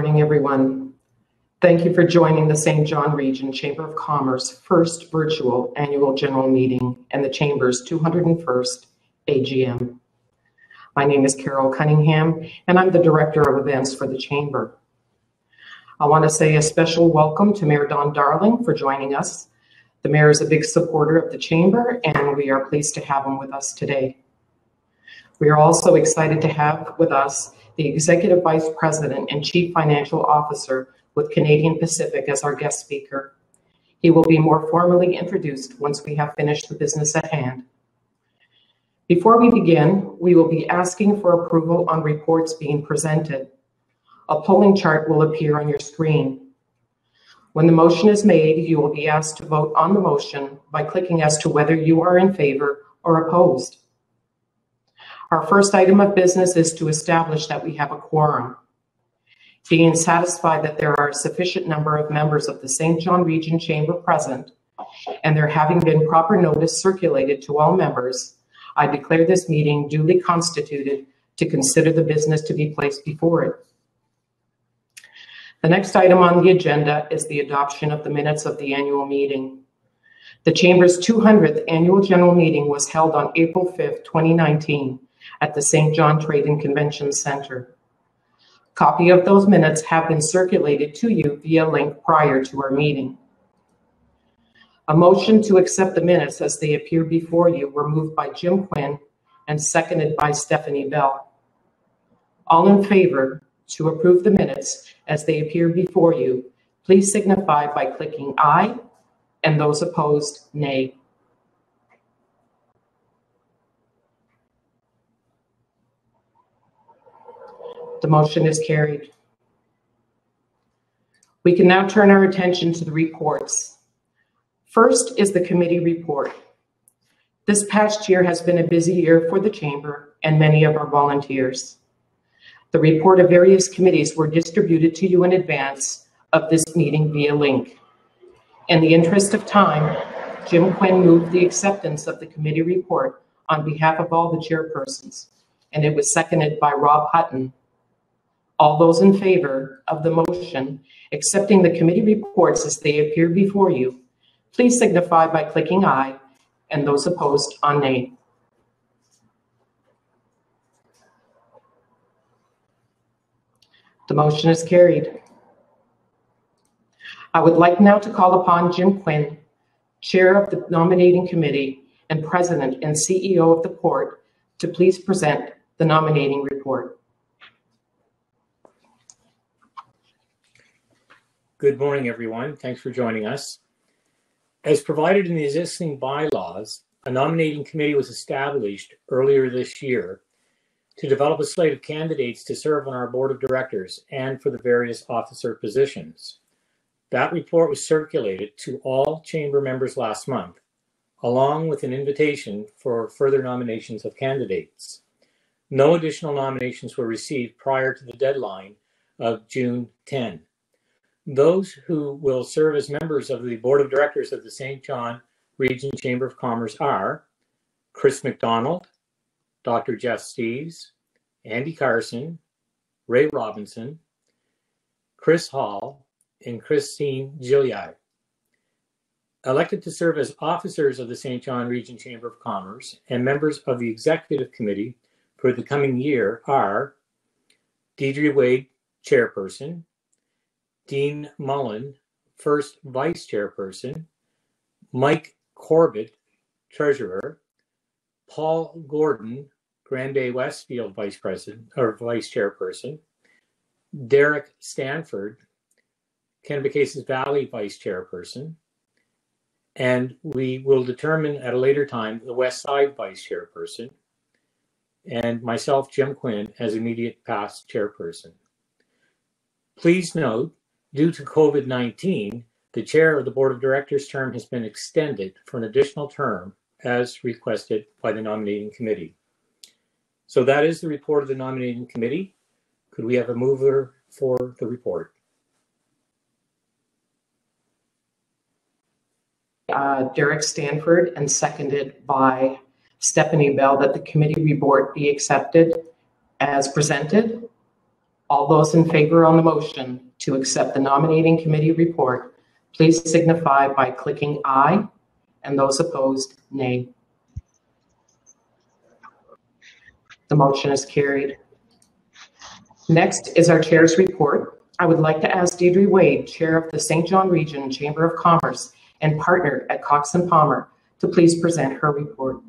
Good morning, everyone. Thank you for joining the St. John Region Chamber of Commerce first virtual annual general meeting and the Chamber's 201st AGM. My name is Carol Cunningham, and I'm the Director of Events for the Chamber. I want to say a special welcome to Mayor Don Darling for joining us. The Mayor is a big supporter of the Chamber, and we are pleased to have him with us today. We are also excited to have with us the Executive Vice President and Chief Financial Officer with Canadian Pacific as our guest speaker. He will be more formally introduced once we have finished the business at hand. Before we begin, we will be asking for approval on reports being presented. A polling chart will appear on your screen. When the motion is made, you will be asked to vote on the motion by clicking as to whether you are in favor or opposed. Our first item of business is to establish that we have a quorum. Being satisfied that there are a sufficient number of members of the St. John Region Chamber present, and there having been proper notice circulated to all members, I declare this meeting duly constituted to consider the business to be placed before it. The next item on the agenda is the adoption of the minutes of the annual meeting. The Chamber's 200th annual general meeting was held on April 5th, 2019, at the St. John Trade and Convention Center. Copy of those minutes have been circulated to you via link prior to our meeting. A motion to accept the minutes as they appear before you were moved by Jim Quinn and seconded by Stephanie Bell. All in favor to approve the minutes as they appear before you, please signify by clicking aye and those opposed, nay. The motion is carried. We can now turn our attention to the reports. First is the committee report. This past year has been a busy year for the Chamber and many of our volunteers. The report of various committees were distributed to you in advance of this meeting via link. In the interest of time, Jim Quinn moved the acceptance of the committee report on behalf of all the chairpersons, and it was seconded by Rob Hutton, all those in favor of the motion accepting the committee reports as they appear before you, please signify by clicking aye, and those opposed on nay. The motion is carried. I would like now to call upon Jim Quinn, Chair of the Nominating Committee and President and CEO of the Port, to please present the nominating report. Good morning, everyone. Thanks for joining us. As provided in the existing bylaws, a nominating committee was established earlier this year to develop a slate of candidates to serve on our board of directors and for the various officer positions. That report was circulated to all chamber members last month, along with an invitation for further nominations of candidates. No additional nominations were received prior to the deadline of June 10. Those who will serve as members of the board of directors of the St. John Region Chamber of Commerce are Chris McDonald, Dr. Jeff Steves, Andy Carson, Ray Robinson, Chris Hall, and Christine Gilliard. Elected to serve as officers of the St. John Region Chamber of Commerce and members of the executive committee for the coming year are Deirdre Wade, chairperson, Dean Mullen, first vice chairperson, Mike Corbett, treasurer, Paul Gordon, Grand Bay Westfield vice president or vice chairperson, Derek Stanford, Kennebecasis Valley vice chairperson, and we will determine at a later time the West Side vice chairperson, and myself, Jim Quinn, as immediate past chairperson. Please note Due to COVID 19, the chair of the board of directors term has been extended for an additional term as requested by the nominating committee. So that is the report of the nominating committee. Could we have a mover for the report? Uh, Derek Stanford and seconded by Stephanie Bell that the committee report be accepted as presented. All those in favor on the motion to accept the nominating committee report, please signify by clicking aye, and those opposed, nay. The motion is carried. Next is our chair's report. I would like to ask Deirdre Wade, Chair of the St. John Region Chamber of Commerce and partner at Cox and Palmer, to please present her report.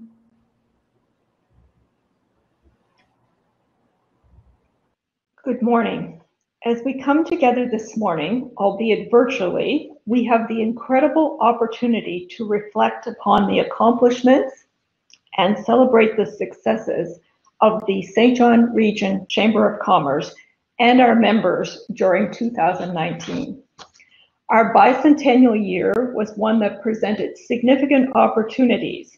Good morning. As we come together this morning, albeit virtually, we have the incredible opportunity to reflect upon the accomplishments and celebrate the successes of the St. John Region Chamber of Commerce and our members during 2019. Our bicentennial year was one that presented significant opportunities,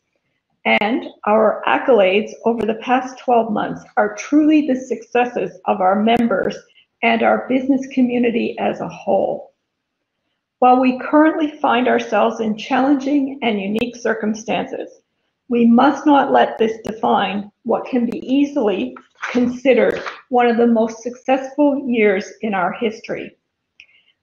and our accolades over the past 12 months are truly the successes of our members and our business community as a whole. While we currently find ourselves in challenging and unique circumstances, we must not let this define what can be easily considered one of the most successful years in our history.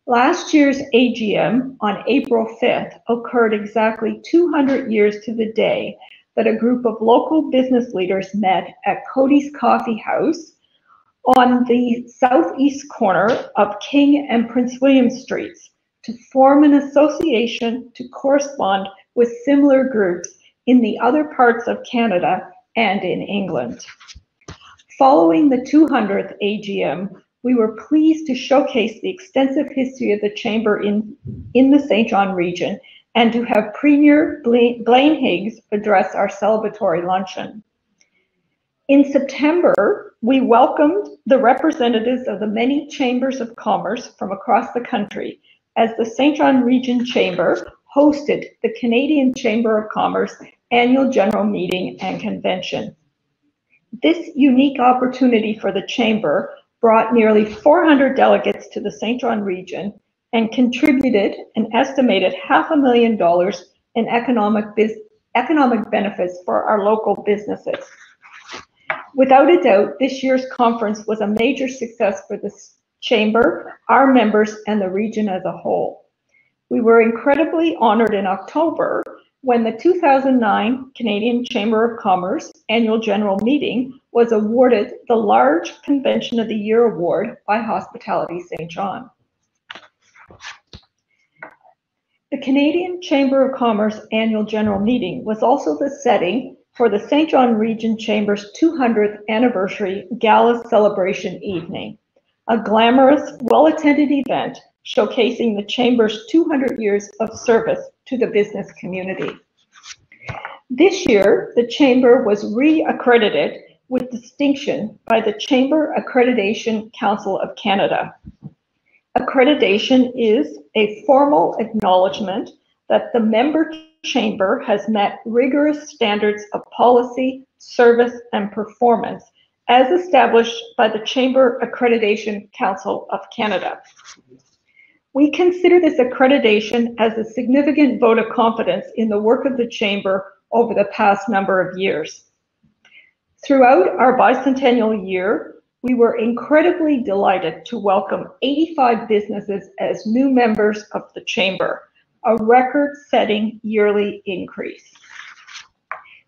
Last year's AGM on April 5th occurred exactly 200 years to the day that a group of local business leaders met at Cody's Coffee House on the southeast corner of King and Prince William Streets to form an association to correspond with similar groups in the other parts of Canada and in England. Following the 200th AGM, we were pleased to showcase the extensive history of the Chamber in, in the St. John region and to have Premier Blaine Higgs address our celebratory luncheon. In September, we welcomed the representatives of the many chambers of commerce from across the country as the St. John Region Chamber hosted the Canadian Chamber of Commerce annual general meeting and convention. This unique opportunity for the Chamber brought nearly 400 delegates to the St. John region and contributed an estimated half a million dollars in economic, economic benefits for our local businesses. Without a doubt, this year's conference was a major success for the Chamber, our members, and the region as a whole. We were incredibly honored in October when the 2009 Canadian Chamber of Commerce Annual General Meeting was awarded the Large Convention of the Year Award by Hospitality St. John. The Canadian Chamber of Commerce Annual General Meeting was also the setting for the St. John Region Chamber's 200th anniversary gala celebration evening, a glamorous, well-attended event showcasing the Chamber's 200 years of service to the business community. This year, the Chamber was re-accredited with distinction by the Chamber Accreditation Council of Canada. Accreditation is a formal acknowledgement that the member chamber has met rigorous standards of policy, service, and performance as established by the Chamber Accreditation Council of Canada. We consider this accreditation as a significant vote of confidence in the work of the Chamber over the past number of years. Throughout our bicentennial year, we were incredibly delighted to welcome 85 businesses as new members of the Chamber, a record-setting yearly increase.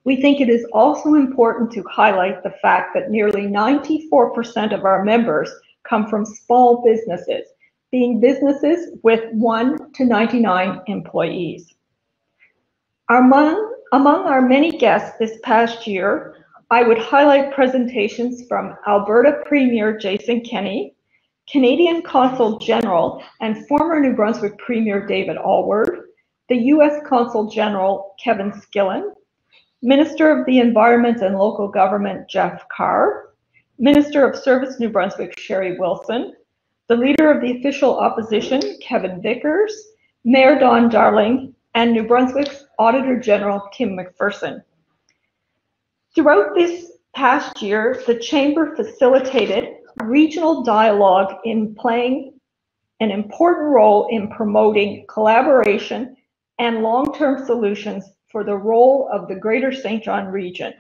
We think it is also important to highlight the fact that nearly 94% of our members come from small businesses, being businesses with 1 to 99 employees. Among, among our many guests this past year, I would highlight presentations from Alberta Premier Jason Kenney, Canadian Consul General and former New Brunswick Premier David Alward, the U.S. Consul General Kevin Skillen, Minister of the Environment and Local Government Jeff Carr, Minister of Service New Brunswick Sherry Wilson, the Leader of the Official Opposition, Kevin Vickers, Mayor Don Darling, and New Brunswick's Auditor General, Kim McPherson. Throughout this past year, the Chamber facilitated regional dialogue in playing an important role in promoting collaboration and long-term solutions for the role of the Greater St. John region.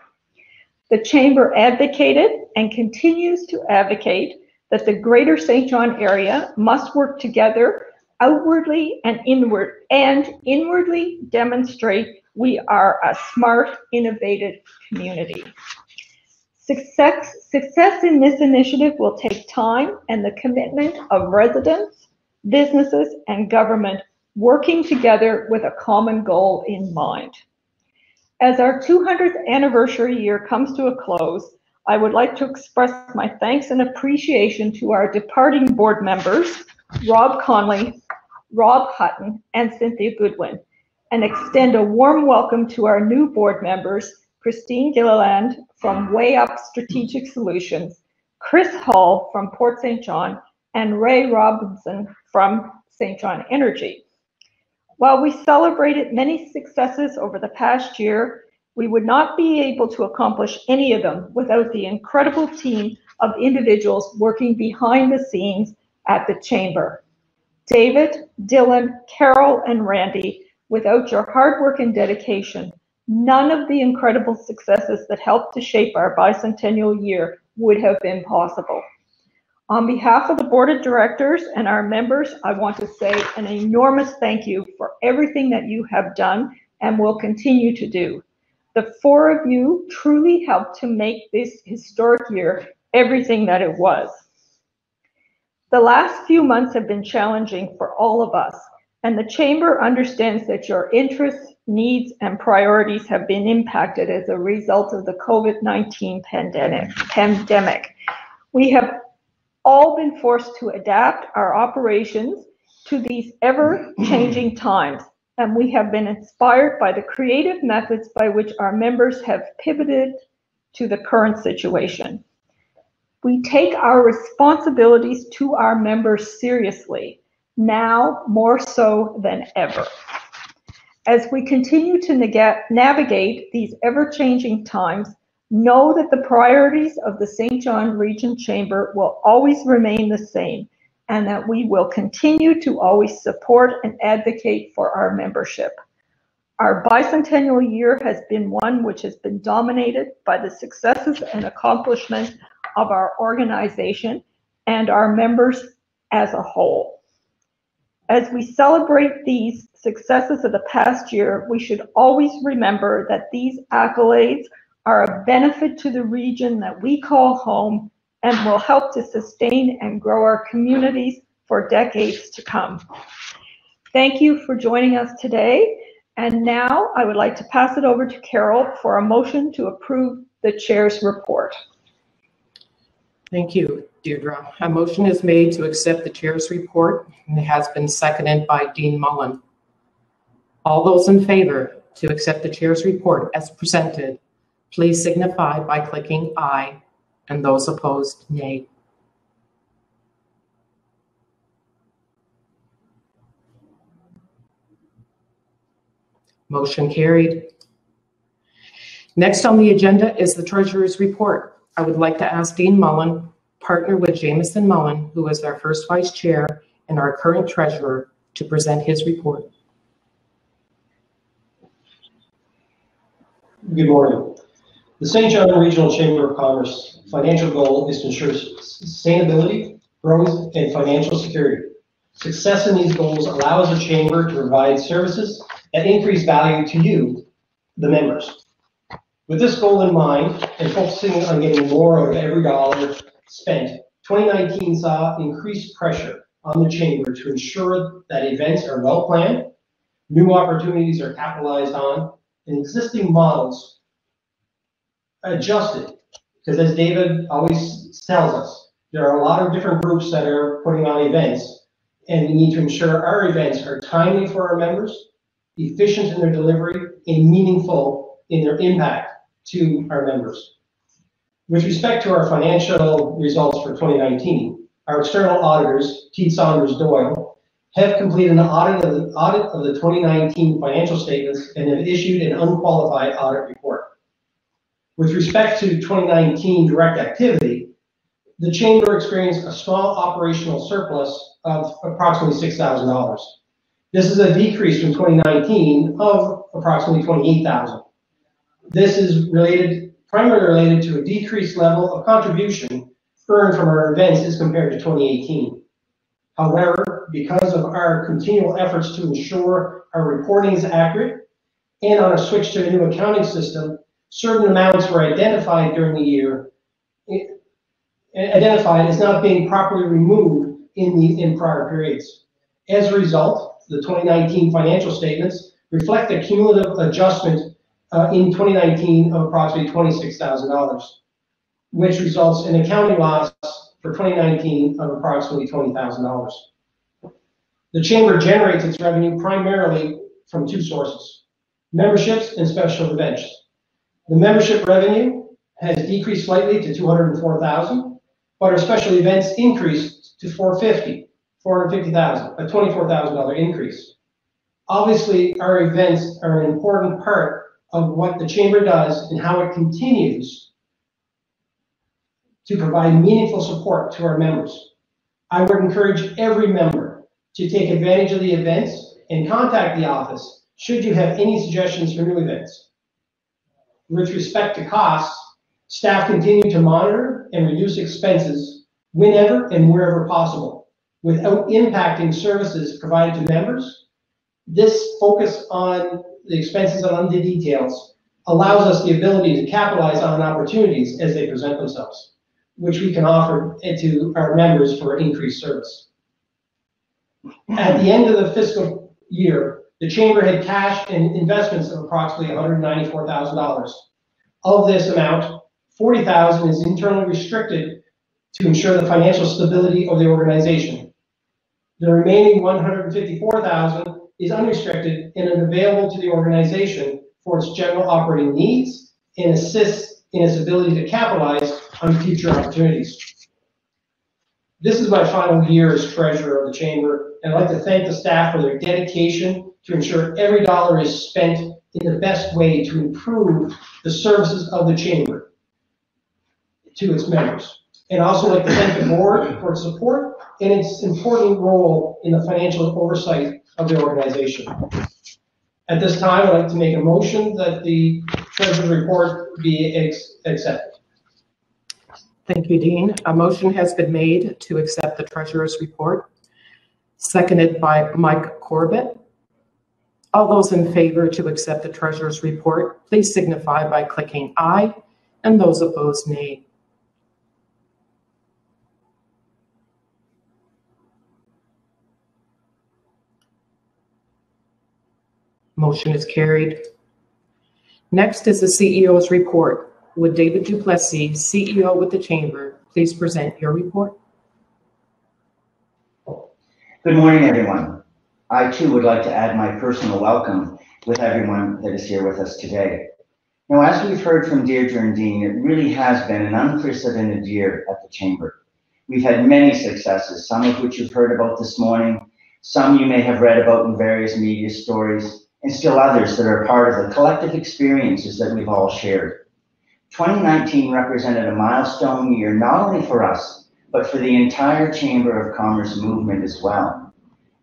The Chamber advocated and continues to advocate that the Greater St. John area must work together outwardly and inward and inwardly demonstrate we are a smart, innovative community. Success, success in this initiative will take time and the commitment of residents, businesses, and government working together with a common goal in mind. As our 200th anniversary year comes to a close, I would like to express my thanks and appreciation to our departing board members, Rob Conley, Rob Hutton, and Cynthia Goodwin, and extend a warm welcome to our new board members, Christine Gilliland from Way Up Strategic Solutions, Chris Hall from Port St. John, and Ray Robinson from St. John Energy. While we celebrated many successes over the past year, we would not be able to accomplish any of them without the incredible team of individuals working behind the scenes at the Chamber. David, Dylan, Carol, and Randy, without your hard work and dedication, none of the incredible successes that helped to shape our bicentennial year would have been possible. On behalf of the board of directors and our members, I want to say an enormous thank you for everything that you have done and will continue to do. The four of you truly helped to make this historic year everything that it was. The last few months have been challenging for all of us, and the Chamber understands that your interests, needs, and priorities have been impacted as a result of the COVID-19 pandemic. pandemic. We have all been forced to adapt our operations to these ever-changing times, and we have been inspired by the creative methods by which our members have pivoted to the current situation. We take our responsibilities to our members seriously, now more so than ever. As we continue to navigate these ever-changing times, know that the priorities of the St. John Region Chamber will always remain the same and that we will continue to always support and advocate for our membership. Our bicentennial year has been one which has been dominated by the successes and accomplishments of our organization and our members as a whole. As we celebrate these successes of the past year, we should always remember that these accolades are a benefit to the region that we call home and will help to sustain and grow our communities for decades to come. Thank you for joining us today. And now I would like to pass it over to Carol for a motion to approve the chair's report. Thank you, Deirdre. A motion is made to accept the chair's report and it has been seconded by Dean Mullen. All those in favor to accept the chair's report as presented, please signify by clicking aye and those opposed, nay. Motion carried. Next on the agenda is the treasurer's report. I would like to ask Dean Mullen, partner with Jameson Mullen, who is our first vice chair and our current treasurer, to present his report. Good morning. The St. John Regional Chamber of Commerce financial goal is to ensure sustainability, growth, and financial security. Success in these goals allows the Chamber to provide services that increase value to you, the members. With this goal in mind, and focusing on getting more of every dollar spent, 2019 saw increased pressure on the Chamber to ensure that events are well planned, new opportunities are capitalized on, and existing models adjusted. Because as David always tells us, there are a lot of different groups that are putting on events, and we need to ensure our events are timely for our members, efficient in their delivery, and meaningful in their impact to our members. With respect to our financial results for 2019, our external auditors, Teed Saunders Doyle, have completed an audit of, the, audit of the 2019 financial statements and have issued an unqualified audit report. With respect to 2019 direct activity, the chamber experienced a small operational surplus of approximately $6,000. This is a decrease from 2019 of approximately 28,000. This is related, primarily related to a decreased level of contribution earned from our events as compared to 2018. However, because of our continual efforts to ensure our reporting is accurate and on a switch to a new accounting system, certain amounts were identified during the year, identified as not being properly removed in the, in prior periods. As a result, the 2019 financial statements reflect a cumulative adjustment uh, in 2019 of approximately $26,000, which results in accounting loss for 2019 of approximately $20,000. The chamber generates its revenue primarily from two sources, memberships and special events. The membership revenue has decreased slightly to 204,000, but our special events increased to 450, 450,000, a $24,000 increase. Obviously, our events are an important part of what the chamber does and how it continues to provide meaningful support to our members. I would encourage every member to take advantage of the events and contact the office should you have any suggestions for new events. With respect to costs, staff continue to monitor and reduce expenses whenever and wherever possible without impacting services provided to members. This focus on the expenses on the details allows us the ability to capitalize on opportunities as they present themselves, which we can offer to our members for increased service. At the end of the fiscal year, the chamber had cash and investments of approximately $194,000. Of this amount, 40,000 dollars is internally restricted to ensure the financial stability of the organization. The remaining 154,000 is unrestricted and is available to the organization for its general operating needs and assists in its ability to capitalize on future opportunities. This is my final year as treasurer of the chamber, and I'd like to thank the staff for their dedication to ensure every dollar is spent in the best way to improve the services of the chamber to its members. And I also like to thank the board for its support and its important role in the financial oversight of the organization. At this time, I'd like to make a motion that the treasurer's report be accepted. Thank you, Dean. A motion has been made to accept the treasurer's report, seconded by Mike Corbett. All those in favor to accept the treasurer's report, please signify by clicking aye, and those opposed nay. Motion is carried. Next is the CEO's report. Would David Duplessis, CEO with the Chamber, please present your report? Good morning, everyone. I too would like to add my personal welcome with everyone that is here with us today. Now, as we've heard from Deirdre and Dean, it really has been an unprecedented year at the Chamber. We've had many successes, some of which you've heard about this morning, some you may have read about in various media stories, and still others that are part of the collective experiences that we've all shared. 2019 represented a milestone year not only for us, but for the entire Chamber of Commerce movement as well.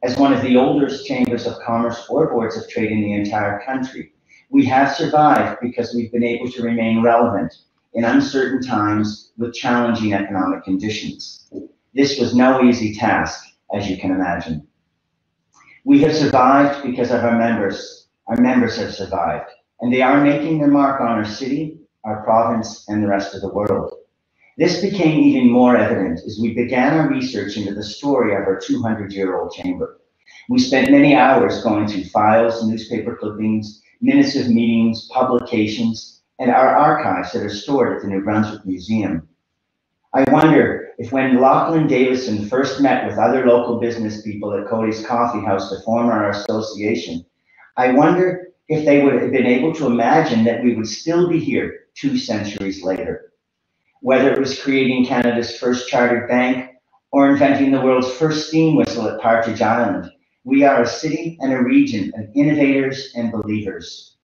As one of the oldest chambers of commerce or boards of trade in the entire country, we have survived because we've been able to remain relevant in uncertain times with challenging economic conditions. This was no easy task, as you can imagine. We have survived because of our members. Our members have survived, and they are making their mark on our city, our province, and the rest of the world. This became even more evident as we began our research into the story of our 200 year old chamber. We spent many hours going through files, newspaper clippings, minutes of meetings, publications, and our archives that are stored at the New Brunswick Museum. I wonder if when Lachlan Davison first met with other local business people at Cody's Coffee House to form our association, I wonder if they would have been able to imagine that we would still be here two centuries later whether it was creating Canada's first chartered bank or inventing the world's first steam whistle at Partridge Island. We are a city and a region of innovators and believers.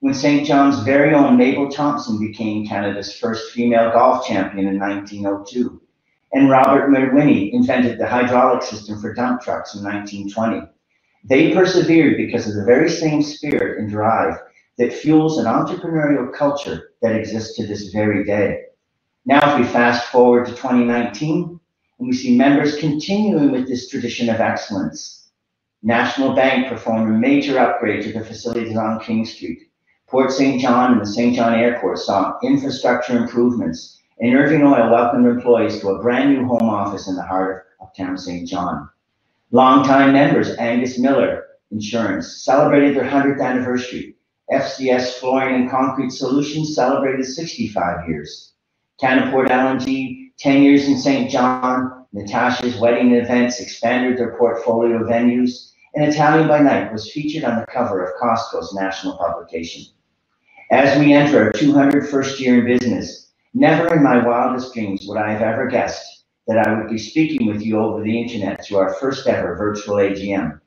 When St. John's very own Mabel Thompson became Canada's first female golf champion in 1902, and Robert Mawhinney invented the hydraulic system for dump trucks in 1920, they persevered because of the very same spirit and drive that fuels an entrepreneurial culture that exists to this very day. Now, if we fast forward to 2019, and we see members continuing with this tradition of excellence. National Bank performed a major upgrade to the facilities on King Street. Port St. John and the St. John Airport saw infrastructure improvements, and Irving Oil welcomed employees to a brand new home office in the heart of uptown St. John. Longtime members Angus Miller Insurance celebrated their 100th anniversary. FCS Flooring and Concrete Solutions celebrated 65 years. Canaport LNG, 10 years in St. John. Natasha's Wedding Events expanded their portfolio of venues. And Italian by Night was featured on the cover of Costco's national publication. As we enter our 201st year in business, never in my wildest dreams would I have ever guessed that I would be speaking with you over the internet through our first ever virtual AGM.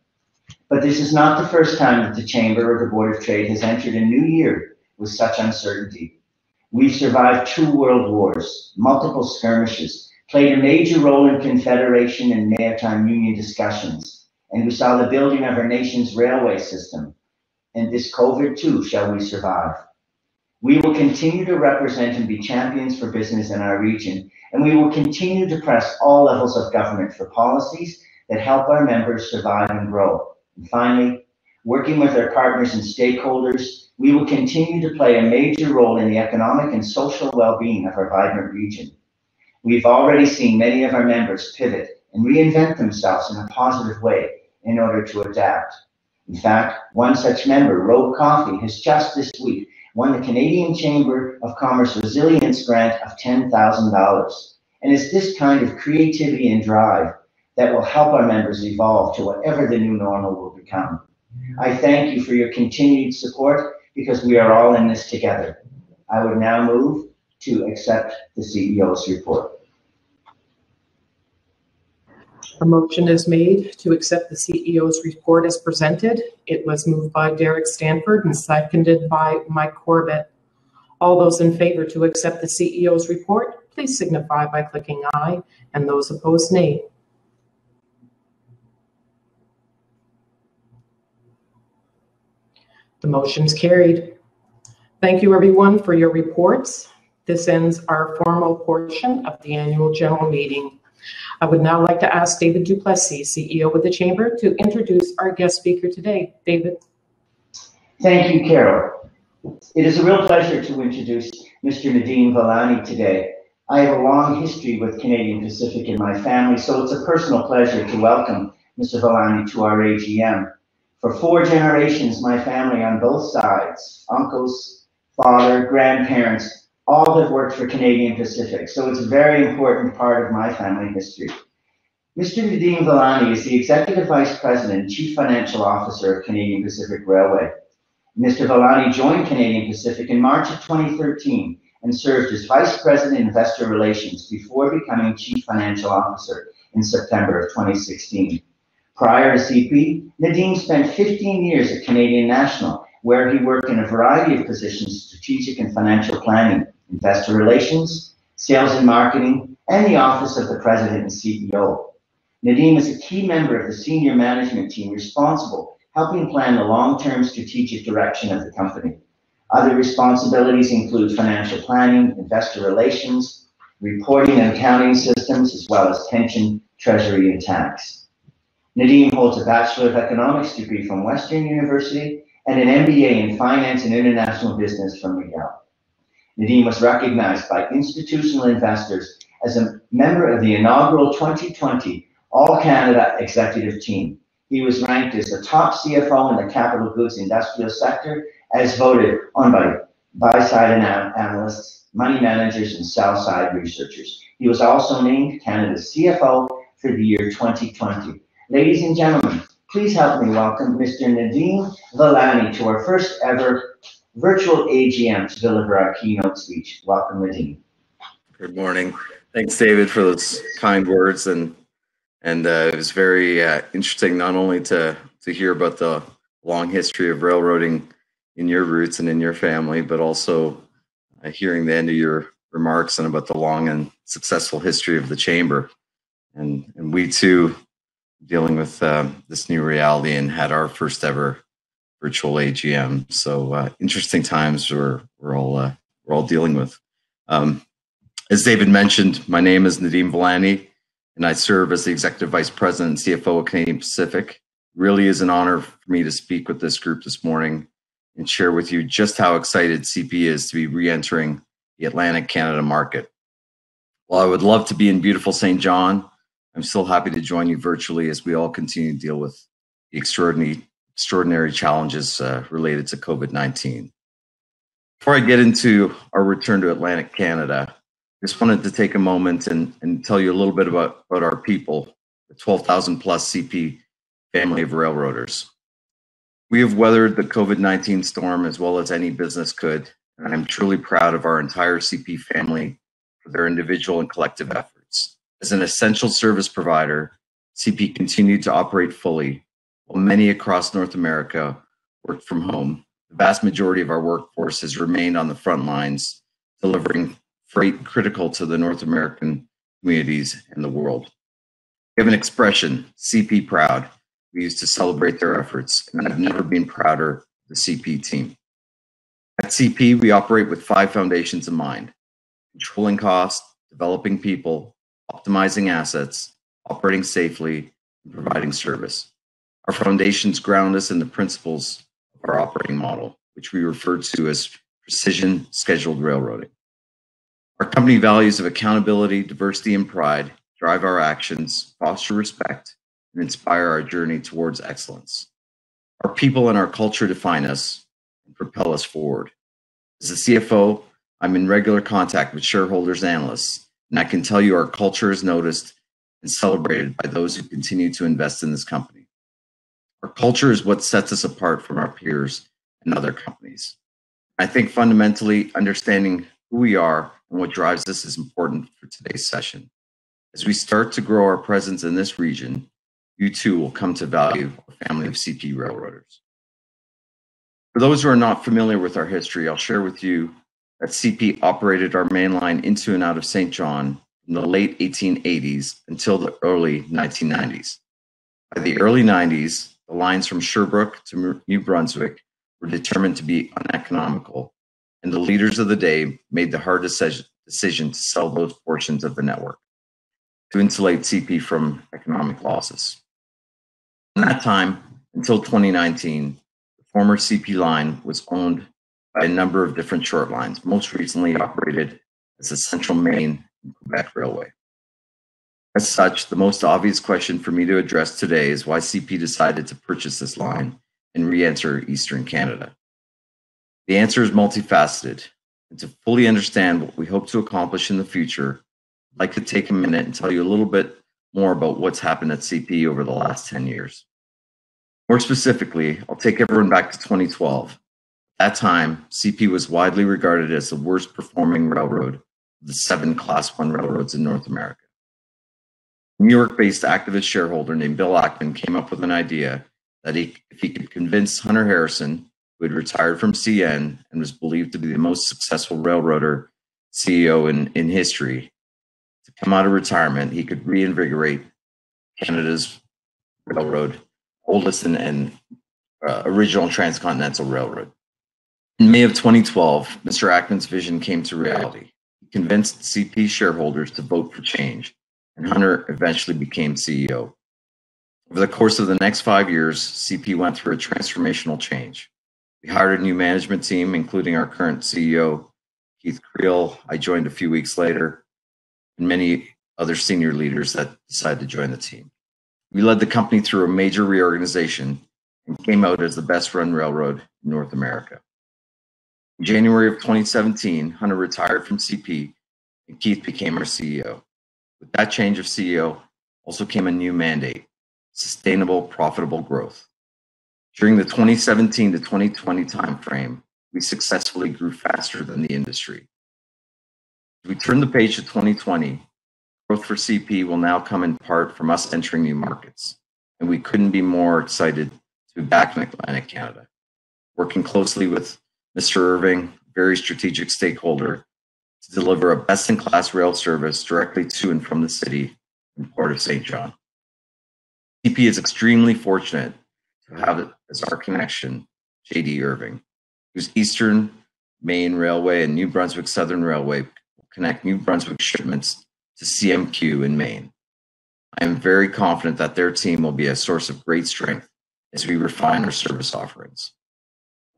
But this is not the first time that the Chamber or the Board of Trade has entered a new year with such uncertainty. We've survived two world wars, multiple skirmishes, played a major role in Confederation and maritime union discussions, and we saw the building of our nation's railway system. And this COVID too shall we survive. We will continue to represent and be champions for business in our region, and we will continue to press all levels of government for policies that help our members survive and grow. And finally, working with our partners and stakeholders, we will continue to play a major role in the economic and social well-being of our vibrant region. We've already seen many of our members pivot and reinvent themselves in a positive way in order to adapt. In fact, one such member, Rogue Coffee, has just this week won the Canadian Chamber of Commerce Resilience Grant of $10,000. And it's this kind of creativity and drive that will help our members evolve to whatever the new normal will become. I thank you for your continued support because we are all in this together. I would now move to accept the CEO's report. A motion is made to accept the CEO's report as presented. It was moved by Derek Stanford and seconded by Mike Corbett. All those in favor to accept the CEO's report, please signify by clicking aye, and those opposed nay. The motion's carried. Thank you, everyone, for your reports. This ends our formal portion of the annual general meeting. I would now like to ask David Duplessis, CEO of the Chamber, to introduce our guest speaker today. David. Thank you, Carol. It is a real pleasure to introduce Mr. Nadeem Velani today. I have a long history with Canadian Pacific in my family, so it's a personal pleasure to welcome Mr. Velani to our AGM. For four generations, my family on both sides, uncles, father, grandparents, all have worked for Canadian Pacific, so it's a very important part of my family history. Mr. Nadeem Velani is the Executive Vice President and Chief Financial Officer of Canadian Pacific Railway. Mr. Velani joined Canadian Pacific in March of 2013 and served as Vice President Investor Relations before becoming Chief Financial Officer in September of 2016. Prior to CP, Nadeem spent 15 years at Canadian National, where he worked in a variety of positions, strategic and financial planning, investor relations, sales and marketing, and the office of the president and CEO. Nadeem is a key member of the senior management team responsible helping plan the long-term strategic direction of the company. Other responsibilities include financial planning, investor relations, reporting and accounting systems, as well as pension, treasury, and tax. Nadeem holds a Bachelor of Economics degree from Western University and an MBA in Finance and International Business from McGill. Nadeem was recognized by institutional investors as a member of the inaugural 2020 All Canada Executive Team. He was ranked as the top CFO in the capital goods industrial sector as voted on by buy-side analysts, money managers, and sell-side researchers. He was also named Canada's CFO for the year 2020. Ladies and gentlemen, please help me welcome Mr. Nadeem Velani to our first ever virtual AGM to deliver our keynote speech. Welcome, Nadeem. Good morning. Thanks, David, for those kind words, and and uh, it was very uh, interesting not only to to hear about the long history of railroading in your roots and in your family, but also uh, hearing the end of your remarks and about the long and successful history of the chamber. And and we too dealing with uh, this new reality and had our first ever virtual AGM. So uh, interesting times we're we're all uh, we're all dealing with. Um, As David mentioned, my name is Nadeem Velani, and I serve as the Executive Vice President and CFO of Canadian Pacific. Really is an honor for me to speak with this group this morning and share with you just how excited CP is to be re-entering the Atlantic Canada market. While I would love to be in beautiful St. John, I'm still happy to join you virtually as we all continue to deal with the extraordinary, extraordinary challenges uh, related to COVID 19. Before I get into our return to Atlantic Canada, I just wanted to take a moment and, and tell you a little bit about, about our people, the 12,000 plus CP family of railroaders. We have weathered the COVID 19 storm as well as any business could, and I'm truly proud of our entire CP family for their individual and collective efforts. As an essential service provider, CP continued to operate fully, while many across North America worked from home. The vast majority of our workforce has remained on the front lines, delivering freight critical to the North American communities and the world. We have an expression, CP proud, we use to celebrate their efforts, and I've never been prouder of the CP team. At CP, we operate with five foundations in mind controlling costs, developing people, optimizing assets, operating safely, and providing service. Our foundations ground us in the principles of our operating model, which we refer to as precision scheduled railroading. Our company values of accountability, diversity, and pride drive our actions, foster respect, and inspire our journey towards excellence. Our people and our culture define us and propel us forward. As a CFO, I'm in regular contact with shareholders and analysts, and I can tell you our culture is noticed and celebrated by those who continue to invest in this company. Our culture is what sets us apart from our peers and other companies. I think fundamentally understanding who we are and what drives us is important for today's session. As we start to grow our presence in this region, you too will come to value a family of CP railroaders. For those who are not familiar with our history, I'll share with you that CP operated our main line into and out of Saint John from the late 1880s until the early 1990s. By the early 90s, the lines from Sherbrooke to New Brunswick were determined to be uneconomical, and the leaders of the day made the hard decision to sell those portions of the network to insulate CP from economic losses. In that time, until 2019, the former CP line was owned by a number of different short lines, most recently operated as the Central Maine Quebec Railway. As such, the most obvious question for me to address today is why CP decided to purchase this line and re enter Eastern Canada. The answer is multifaceted, and to fully understand what we hope to accomplish in the future, I'd like to take a minute and tell you a little bit more about what's happened at CP over the last 10 years. More specifically, I'll take everyone back to 2012. At that time, CP was widely regarded as the worst performing railroad of the seven Class 1 railroads in North America. A New York based activist shareholder named Bill Ackman came up with an idea that he, if he could convince Hunter Harrison, who had retired from CN and was believed to be the most successful railroader CEO in, in history, to come out of retirement, he could reinvigorate Canada's railroad oldest and, and uh, original transcontinental railroad. In May of 2012, Mr. Ackman's vision came to reality. He convinced CP shareholders to vote for change, and Hunter eventually became CEO. Over the course of the next five years, CP went through a transformational change. We hired a new management team, including our current CEO, Keith Creel. I joined a few weeks later, and many other senior leaders that decided to join the team. We led the company through a major reorganization and came out as the best run railroad in North America. In January of 2017, Hunter retired from CP and Keith became our CEO. With that change of CEO also came a new mandate sustainable, profitable growth. During the 2017 to 2020 timeframe, we successfully grew faster than the industry. As we turn the page to 2020, Growth for CP will now come in part from us entering new markets, and we couldn't be more excited to be back in Atlantic Canada, working closely with Mr. Irving, very strategic stakeholder, to deliver a best-in-class rail service directly to and from the city and Port of Saint John. CP is extremely fortunate to have as our connection JD Irving, whose Eastern Maine Railway and New Brunswick Southern Railway connect New Brunswick shipments to CMQ in Maine. I am very confident that their team will be a source of great strength as we refine our service offerings.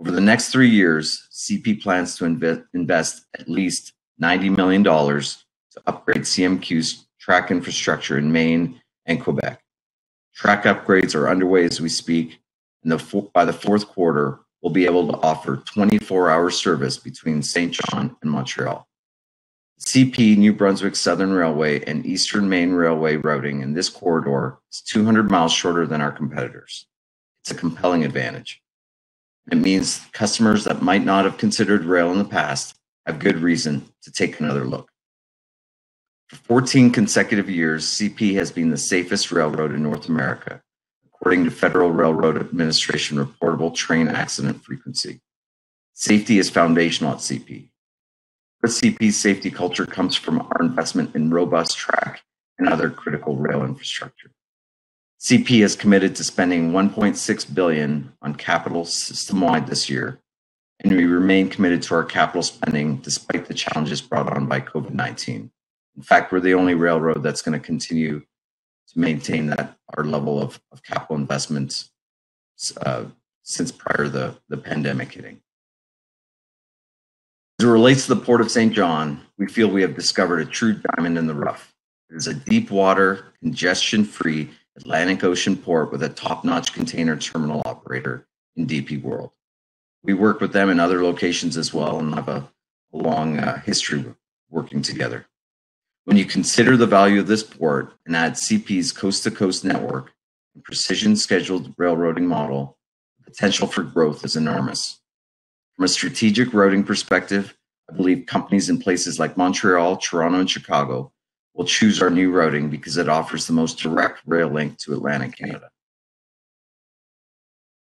Over the next three years, CP plans to inve- invest at least $90 million to upgrade CMQ's track infrastructure in Maine and Quebec. Track upgrades are underway as we speak, and the by the fourth quarter, we'll be able to offer 24-hour service between Saint John and Montreal. CP New Brunswick Southern Railway and Eastern Maine Railway routing in this corridor is 200 miles shorter than our competitors. It's a compelling advantage. It means customers that might not have considered rail in the past have good reason to take another look. For 14 consecutive years, CP has been the safest railroad in North America, according to Federal Railroad Administration reportable train accident frequency. Safety is foundational at CP. Our CP's safety culture comes from our investment in robust track and other critical rail infrastructure. CP is committed to spending 1.6 billion on capital system-wide this year, and we remain committed to our capital spending despite the challenges brought on by COVID-19. In fact, we're the only railroad that's going to continue to maintain that our level of, of capital investments uh, since prior to the, the pandemic hitting. As it relates to the Port of Saint John, we feel we have discovered a true diamond in the rough. It is a deep water, congestion free Atlantic Ocean port with a top notch container terminal operator in DP World. We work with them in other locations as well and have a, a long uh, history working together. When you consider the value of this port and add CP's coast to coast network and precision scheduled railroading model, the potential for growth is enormous. From a strategic routing perspective, I believe companies in places like Montreal, Toronto, and Chicago will choose our new routing because it offers the most direct rail link to Atlantic Canada.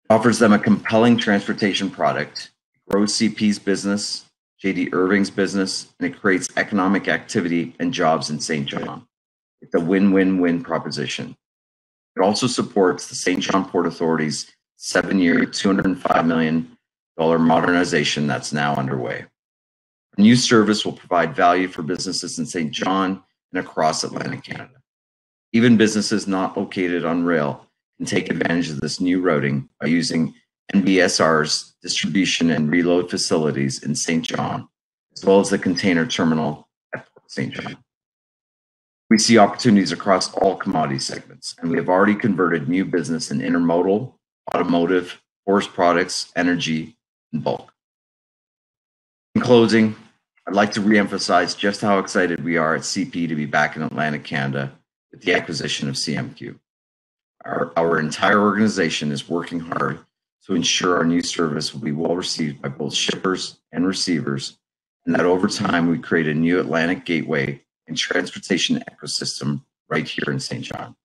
It offers them a compelling transportation product, grows CP's business, JD Irving's business, and it creates economic activity and jobs in Saint John. It's a win-win-win proposition. It also supports the Saint John Port Authority's seven-year, $205 million modernization that's now underway. A new service will provide value for businesses in Saint John and across Atlantic Canada. Even businesses not located on rail can take advantage of this new routing by using NBSR's distribution and reload facilities in Saint John, as well as the container terminal at Port Saint John. We see opportunities across all commodity segments, and we have already converted new business in intermodal, automotive, forest products, energy, and bulk. In closing, I'd like to reemphasize just how excited we are at CP to be back in Atlantic Canada with the acquisition of CMQ. Our, our entire organization is working hard to ensure our new service will be well received by both shippers and receivers, and that over time we create a new Atlantic gateway and transportation ecosystem right here in Saint John.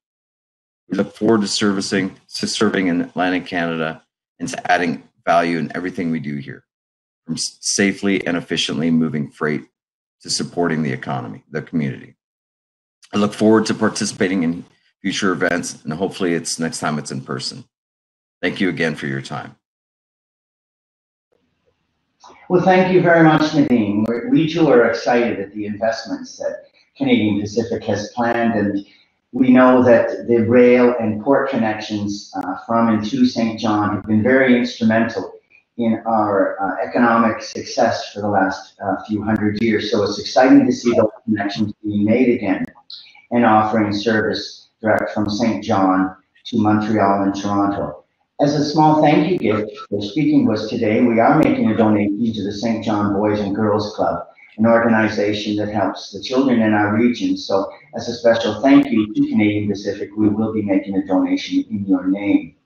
We look forward to servicing to serving in Atlantic Canada and to adding value in everything we do here from safely and efficiently moving freight to supporting the economy, the community. I look forward to participating in future events and hopefully it's next time it's in person. Thank you again for your time. Well, thank you very much, Nadine. We too are excited at the investments that Canadian Pacific has planned, and we know that the rail and port connections uh, from and to Saint John have been very instrumental in our uh, economic success for the last uh, few hundred years. So it's exciting to see those connections being made again and offering service direct from Saint John to Montreal and Toronto. As a small thank you gift, for speaking with us today, we are making a donation to the Saint John Boys and Girls Club, an organization that helps the children in our region. So as a special thank you to Canadian Pacific, we will be making a donation in your name.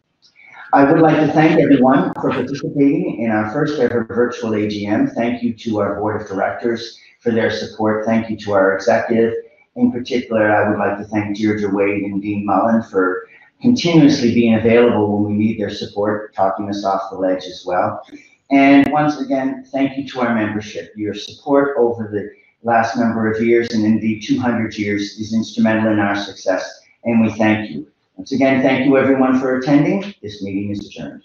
I would like to thank everyone for participating in our first ever virtual AGM. Thank you to our board of directors for their support. Thank you to our executive. In particular, I would like to thank Deirdre Wade and Dean Mullen for continuously being available when we need their support, talking us off the ledge as well. And once again, thank you to our membership. Your support over the last number of years and indeed 200 years is instrumental in our success, and we thank you. Once again, thank you everyone for attending. This meeting is adjourned.